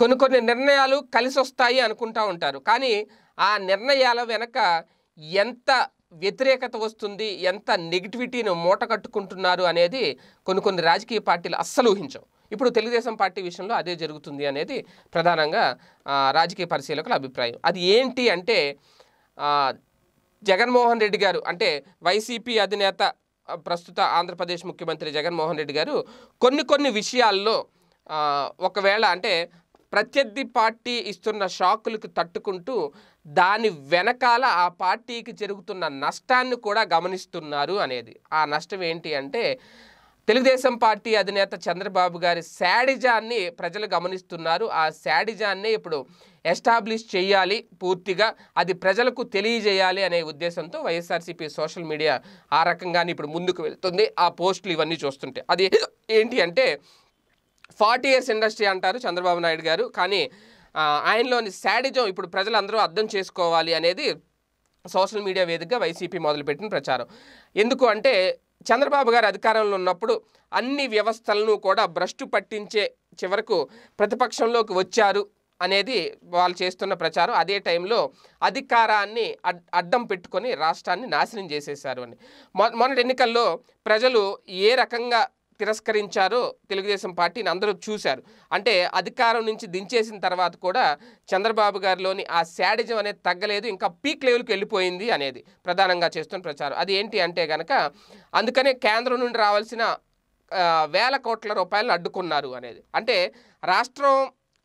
కొన్ని కొన్ని నిర్ణయాలు కలిసి వస్తాయి అనుకుంటా ఉంటారు. కానీ ఆ నిర్ణయాల వెనక ఎంత వ్యతిరేకత వస్తుంది ఎంత నెగిటివిటీని మూట కట్టుకుంటున్నారు అనేది కొన్ని కొన్ని రాజకీయ పార్టీలు అస్సలు ఊహించవు. ఇప్పుడు తెలుగుదేశం పార్టీ విషయంలో అదే జరుగుతుంది అనేది ప్రధానంగా రాజకీయ పరిశీలకుల అభిప్రాయం. అది ఏంటి అంటే జగన్మోహన్ రెడ్డి గారు అంటే వైసీపీ అధినేత ప్రస్తుత ఆంధ్రప్రదేశ్ ముఖ్యమంత్రి జగన్మోహన్ రెడ్డి గారు కొన్ని కొన్ని విషయాల్లో ఒకవేళ అంటే ప్రత్యర్థి పార్టీ ఇస్తున్న షాకులకు తట్టుకుంటూ దాని వెనకాల ఆ పార్టీకి జరుగుతున్న నష్టాన్ని కూడా గమనిస్తున్నారు అనేది. ఆ నష్టం ఏంటి అంటే తెలుగుదేశం పార్టీ అధినేత చంద్రబాబు గారి శాడిజాన్ని ప్రజలు గమనిస్తున్నారు. ఆ శాడిజాన్ని ఇప్పుడు ఎస్టాబ్లిష్ చేయాలి పూర్తిగా అది ప్రజలకు తెలియజేయాలి అనే ఉద్దేశంతో వైఎస్ఆర్సీపీ సోషల్ మీడియా ఆ రకంగానే ఇప్పుడు ముందుకు వెళ్తుంది. ఆ పోస్టులు ఇవన్నీ చూస్తుంటే అది ఏంటి అంటే ఫార్టీ ఇయర్స్ ఇండస్ట్రీ అంటారు చంద్రబాబు నాయుడు గారు. కానీ ఆయనలోని శాడిజం ఇప్పుడు ప్రజలందరూ అర్థం చేసుకోవాలి అనేది సోషల్ మీడియా వేదికగా వైసీపీ మొదలుపెట్టిన ప్రచారం. ఎందుకు అంటే చంద్రబాబు గారు అధికారంలో ఉన్నప్పుడు అన్ని వ్యవస్థలను కూడా భ్రష్టు పట్టించే చివరకు ప్రతిపక్షంలోకి వచ్చారు అనేది వాళ్ళు చేస్తున్న ప్రచారం. అదే టైంలో అధికారాన్ని అడ్- అడ్డం పెట్టుకొని రాష్ట్రాన్ని నాశనం చేసేశారు అని. మొ మొన్నటి ఎన్నికల్లో ప్రజలు ఏ రకంగా తిరస్కరించారో. తెలుగుదేశం పార్టీని అందరూ చూశారు. అంటే అధికారం నుంచి దించేసిన తర్వాత కూడా చంద్రబాబు గారిలోని ఆ శాడిజం అనేది తగ్గలేదు. ఇంకా పీక్ లెవెల్కి వెళ్ళిపోయింది అనేది ప్రధానంగా చేస్తున్న ప్రచారం. అది ఏంటి అంటే కనుక అందుకనే కేంద్రం నుండి రావాల్సిన వేల కోట్ల రూపాయలను అడ్డుకున్నారు అనేది. అంటే రాష్ట్రం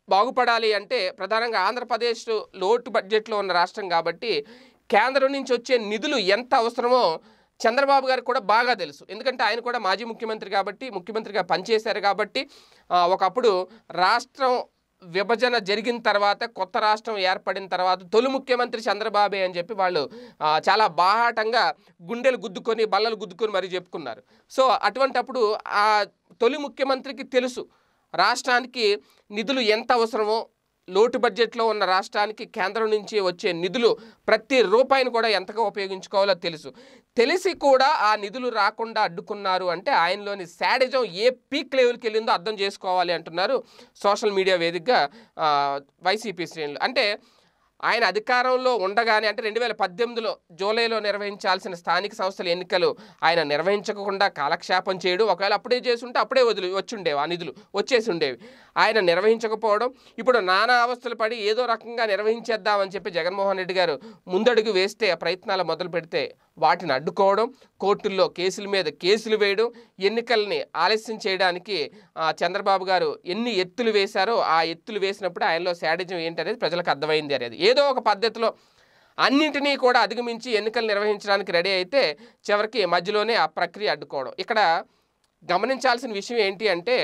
బాగుపడాలి అంటే ప్రధానంగా ఆంధ్రప్రదేశ్ లోటు బడ్జెట్లో ఉన్న రాష్ట్రం కాబట్టి కేంద్రం నుంచి వచ్చే నిధులు ఎంత అవసరమో చంద్రబాబు గారికి కూడా బాగా తెలుసు. ఎందుకంటే ఆయన కూడా మాజీ ముఖ్యమంత్రి కాబట్టి ముఖ్యమంత్రిగా పనిచేశారు కాబట్టి ఒకప్పుడు రాష్ట్రం విభజన జరిగిన తర్వాత కొత్త రాష్ట్రం ఏర్పడిన తర్వాత తొలి ముఖ్యమంత్రి చంద్రబాబే అని చెప్పి వాళ్ళు చాలా బాహాటంగా గుండెలు గుద్దుకొని బల్లలు గుద్దుకొని మరీ చెప్పుకున్నారు. సో అటువంటప్పుడు ఆ తొలి ముఖ్యమంత్రికి తెలుసు రాష్ట్రానికి నిధులు ఎంత అవసరమో లోటు బడ్జెట్లో ఉన్న రాష్ట్రానికి కేంద్రం నుంచి వచ్చే నిధులు ప్రతి రూపాయిని కూడా ఎంతగా ఉపయోగించుకోవాలో తెలుసు. తెలిసి కూడా ఆ నిధులు రాకుండా అడ్డుకున్నారు అంటే ఆయనలోని శాడిజం ఏ పీక్ లెవెల్కి వెళ్ళిందో అర్థం చేసుకోవాలి అంటున్నారు సోషల్ మీడియా వేదికగా వైసీపీ శ్రేణులు. అంటే ఆయన అధికారంలో ఉండగానే అంటే రెండు వేల పద్దెనిమిదిలో జూలైలో నిర్వహించాల్సిన స్థానిక సంస్థల ఎన్నికలు ఆయన నిర్వహించకుండా కాలక్షేపం చేయడం. ఒకవేళ అప్పుడే చేసుంటే అప్పుడే వదిలి వచ్చి ఉండేవి ఆ నిధులు వచ్చేసి ఉండేవి ఆయన నిర్వహించకపోవడం ఇప్పుడు నానా అవస్థలు పడి ఏదో రకంగా నిర్వహించేద్దామని చెప్పి జగన్మోహన్ రెడ్డి గారు ముందడుగు వేస్తే ఆ ప్రయత్నాలు మొదలు పెడితే వాటిని అడ్డుకోవడం కోర్టుల్లో కేసుల మీద కేసులు వేయడం ఎన్నికల్ని ఆలస్యం చేయడానికి ఆ, చంద్రబాబు గారు ఎన్ని ఎత్తులు వేశారో ఆ ఎత్తులు వేసినప్పుడు ఆయనలో శాడిజం ఏంటనేది ప్రజలకు అర్థమైంది అనేది. ఏదో ఒక పద్ధతిలో అన్నింటినీ కూడా అధిగమించి ఎన్నికలు నిర్వహించడానికి రెడీ అయితే చివరికి మధ్యలోనే ఆ ప్రక్రియ అడ్డుకోవడం. ఇక్కడ గమనించాల్సిన విషయం ఏంటి అంటే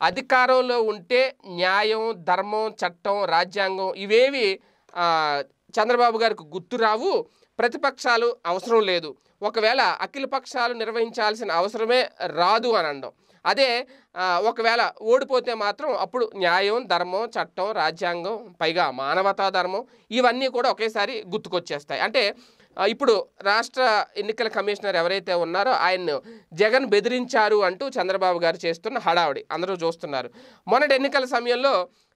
అధికారంలో ఉంటే న్యాయం ధర్మం చట్టం రాజ్యాంగం ఇవేవి చంద్రబాబు గారికి గుర్తు రావు ప్రతిపక్షాలు అవసరం లేదు. ఒకవేళ అఖిల పక్షాలు నిర్వహించాల్సిన అవసరమే రాదు అని అనడం అదే ఒకవేళ ఓడిపోతే మాత్రం అప్పుడు న్యాయం ధర్మం చట్టం రాజ్యాంగం పైగా మానవతా ధర్మం ఇవన్నీ కూడా ఒకేసారి గుర్తుకొచ్చేస్తాయి. అంటే ఇప్పుడు రాష్ట్ర ఎన్నికల కమిషనర్ ఎవరైతే ఉన్నారో ఆయన్ను జగన్ బెదిరించారు అంటూ చంద్రబాబు గారు చేస్తున్న హడావుడి. అందరూ చూస్తున్నారు. మొన్నటి ఎన్నికల సమయంలో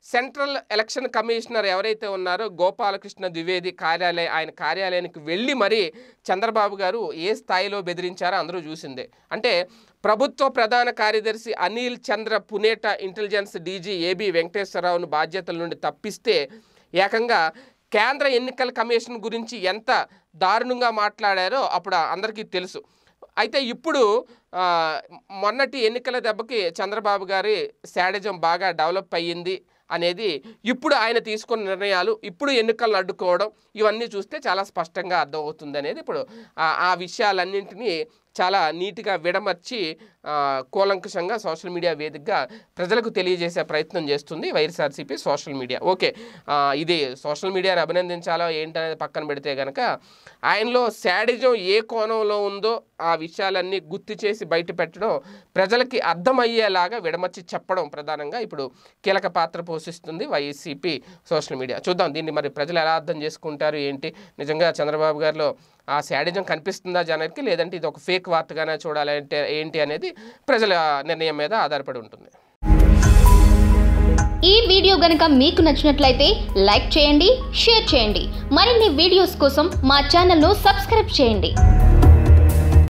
సెంట్రల్ ఎలక్షన్ కమిషనర్ ఎవరైతే ఉన్నారో గోపాలకృష్ణ ద్వివేది కార్యాలయ ఆయన కార్యాలయానికి వెళ్ళి మరీ చంద్రబాబు గారు ఏ స్థాయిలో బెదిరించారో అందరూ చూసిందే. అంటే ప్రభుత్వ ప్రధాన కార్యదర్శి Anil Chandra Punetha intelligence DG AB వెంకటేశ్వరరావును బాధ్యతల నుండి తప్పిస్తే ఏకంగా కేంద్ర ఎన్నికల కమిషన్ గురించి ఎంత దారుణంగా మాట్లాడారో అప్పుడు అందరికీ తెలుసు. అయితే ఇప్పుడు మొన్నటి ఎన్నికల దెబ్బకి చంద్రబాబు గారి శాడిజం బాగా డెవలప్ అయ్యింది అనేది ఇప్పుడు ఆయన తీసుకున్న నిర్ణయాలు ఇప్పుడు ఎన్నికలను అడ్డుకోవడం ఇవన్నీ చూస్తే చాలా స్పష్టంగా అర్థమవుతుంది అనేది ఇప్పుడు ఆ- ఆ విషయాలన్నింటినీ చాలా నీట్గా విడమర్చి కూలంకషంగా సోషల్ మీడియా వేదికగా ప్రజలకు తెలియజేసే ప్రయత్నం చేస్తుంది వైఎస్ఆర్సీపీ సోషల్ మీడియా. ఓకే ఇది సోషల్ మీడియాని అభినందించాలో ఏంటనేది పక్కన పెడితే కనుక ఆయనలో శాడిజం ఏ కోణంలో ఉందో ఆ విషయాలన్నీ గుర్తు చేసి బయట పెట్టడం ప్రజలకి అర్థమయ్యేలాగా విడమర్చి చెప్పడం ప్రధానంగా ఇప్పుడు కీలక పాత్ర పోషిస్తుంది వైసీపీ సోషల్ మీడియా. చూద్దాం దీన్ని మరి ప్రజలు ఎలా అర్థం చేసుకుంటారు ఏంటి? నిజంగా చంద్రబాబు గారిలో ఆ శాడిజం కనిపిస్తుందా జనానికి? లేదంటే ఇది ఒక ఫేక్ వార్తగానే చూడాలంటే ఏంటి అనేది ప్రజల నిర్ణయం మీద ఆధారపడి ఉంటుంది. ఈ వీడియో గనక మీకు నచ్చినట్లయితే లైక్ చేయండి షేర్ చేయండి. మరిన్ని వీడియోస్ కోసం మా ఛానల్ను సబ్స్క్రైబ్ చేయండి.